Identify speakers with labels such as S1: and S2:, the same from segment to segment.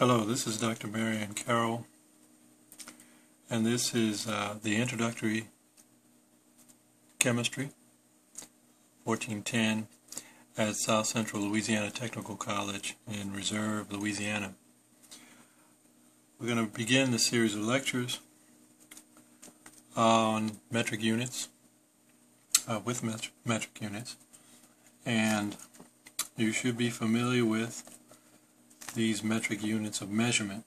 S1: Hello, this is Dr. Marion Carroll, and this is uh, the introductory chemistry, 1410, at South Central Louisiana Technical College in Reserve, Louisiana. We're going to begin the series of lectures on metric units, uh, with met metric units, and you should be familiar with these metric units of measurement.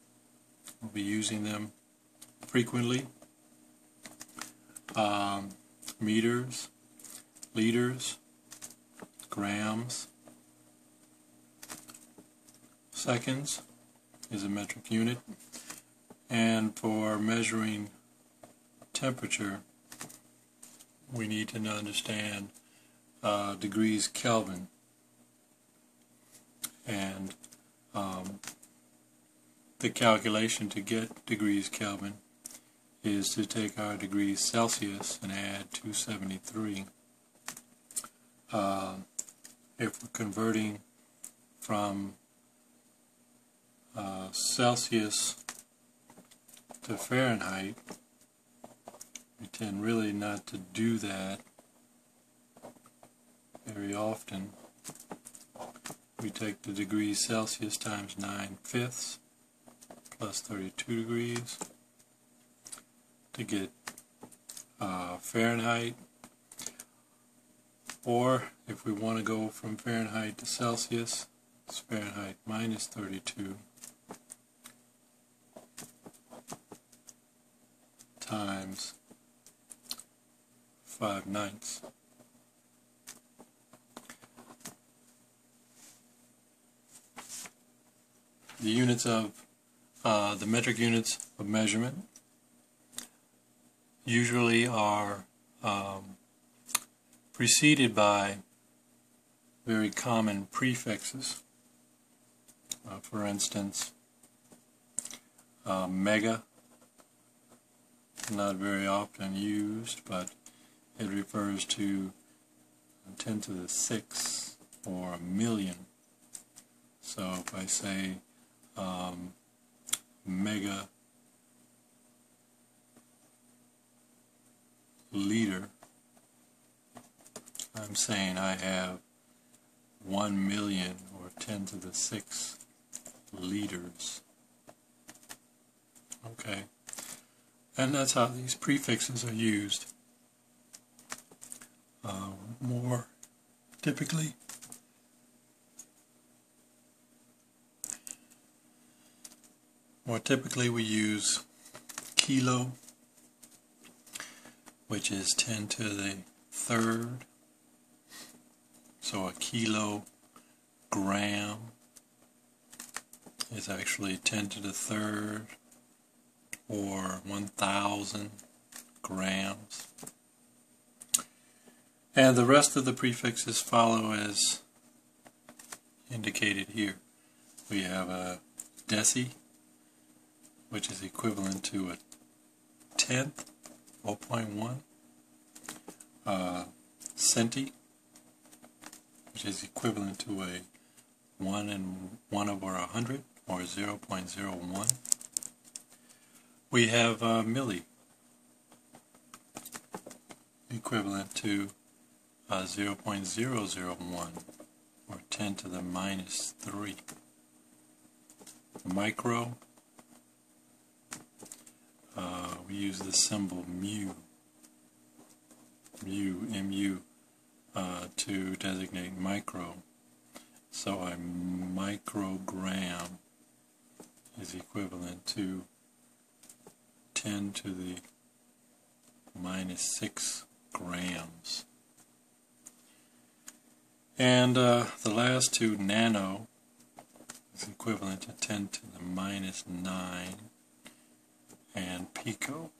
S1: We'll be using them frequently. Um, meters, liters, grams, seconds is a metric unit, and for measuring temperature we need to understand uh, degrees Kelvin and um, the calculation to get degrees Kelvin is to take our degrees Celsius and add 273. Uh, if we're converting from uh, Celsius to Fahrenheit, we tend really not to do that very often we take the degrees Celsius times 9 fifths plus 32 degrees to get uh, Fahrenheit. Or if we want to go from Fahrenheit to Celsius it's Fahrenheit minus 32 times 5 ninths the units of uh, the metric units of measurement usually are um, preceded by very common prefixes. Uh, for instance, uh, mega, not very often used, but it refers to 10 to the 6 or a million. So if I say um, mega liter, I'm saying I have 1 million or 10 to the 6 liters. Okay. And that's how these prefixes are used. Uh, more typically More typically we use kilo, which is 10 to the third. So a kilogram is actually 10 to the third or 1,000 grams. And the rest of the prefixes follow as indicated here. We have a deci, which is equivalent to a tenth, 0.1, uh, centi, which is equivalent to a 1 and 1 over a 100, or 0.01. We have uh, milli, equivalent to uh, 0.001, or 10 to the minus 3. Micro, uh, we use the symbol mu, mu, mu, uh, to designate micro. So a microgram is equivalent to 10 to the minus 6 grams. And uh, the last two, nano, is equivalent to 10 to the minus 9 and pico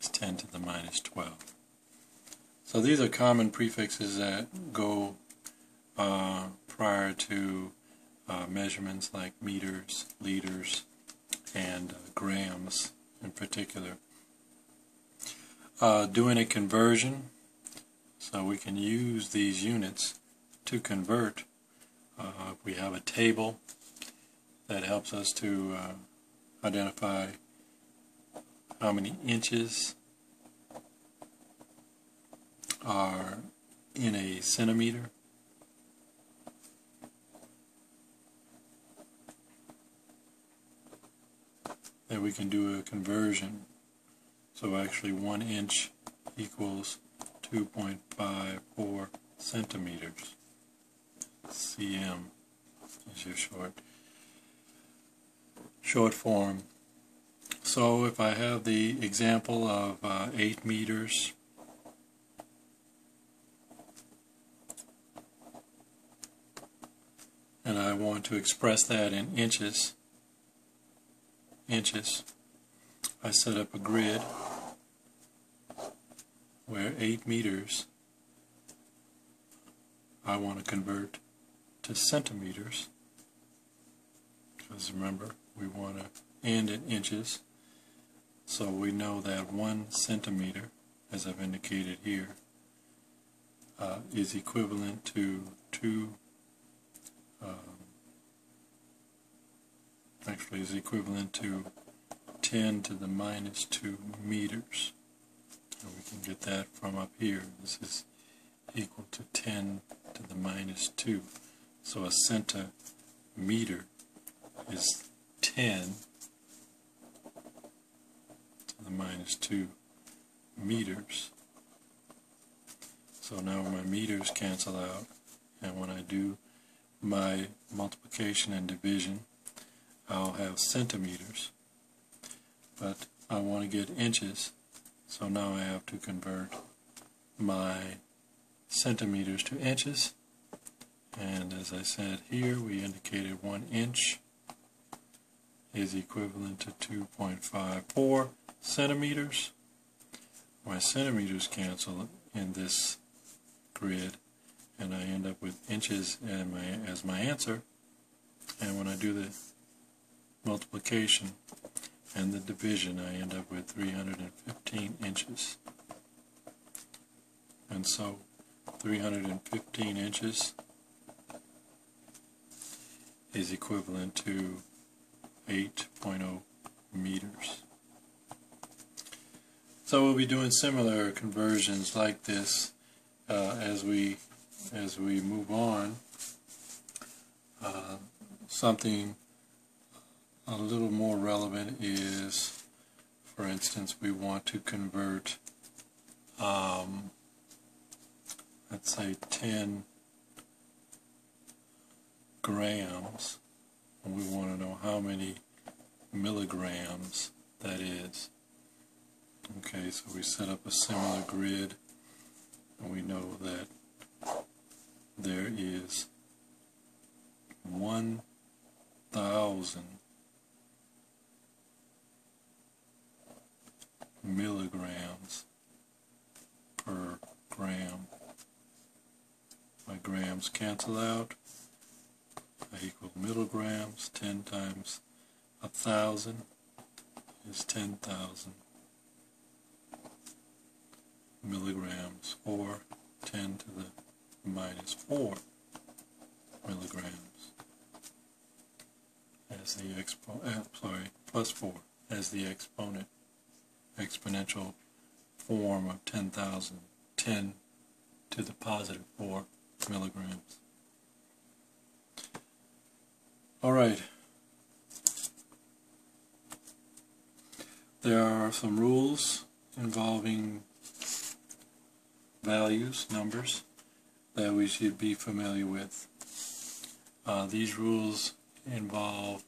S1: is 10 to the minus 12. So these are common prefixes that go uh, prior to uh, measurements like meters, liters, and uh, grams in particular. Uh, doing a conversion, so we can use these units to convert. Uh, we have a table that helps us to uh, identify how many inches are in a centimeter. Then we can do a conversion. So actually one inch equals 2.54 centimeters. cm is your short short form. So if I have the example of uh, 8 meters. And I want to express that in inches. Inches. I set up a grid where 8 meters I want to convert to centimeters. Because remember we want to end in inches so we know that one centimeter as I've indicated here uh, is equivalent to two um, actually is equivalent to 10 to the minus 2 meters. And we can get that from up here. This is equal to 10 to the minus 2 so a centimeter is 10 to the minus 2 meters. So now my meters cancel out, and when I do my multiplication and division, I'll have centimeters. But I want to get inches, so now I have to convert my centimeters to inches. And as I said here, we indicated one inch is equivalent to 2.54 centimeters. My centimeters cancel in this grid and I end up with inches my, as my answer. And when I do the multiplication and the division, I end up with 315 inches. And so 315 inches is equivalent to 8.0 meters. So we'll be doing similar conversions like this uh, as we as we move on. Uh, something a little more relevant is, for instance, we want to convert, um, let's say, 10 grams and we want to know how many milligrams that is. Okay, so we set up a similar grid and we know that there is 1,000 milligrams per gram. My grams cancel out I equal milligrams. 10 times a thousand is 10,000 milligrams or 10 to the minus 4 milligrams as the uh, sorry plus 4 as the exponent exponential form of 10,000 10 to the positive 4 milligrams all right. There are some rules involving values, numbers, that we should be familiar with. Uh, these rules involve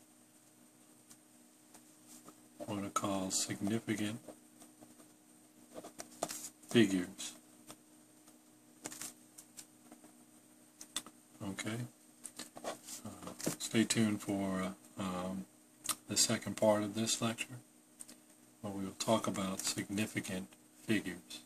S1: what are called significant figures. Okay stay tuned for um, the second part of this lecture where we will talk about significant figures.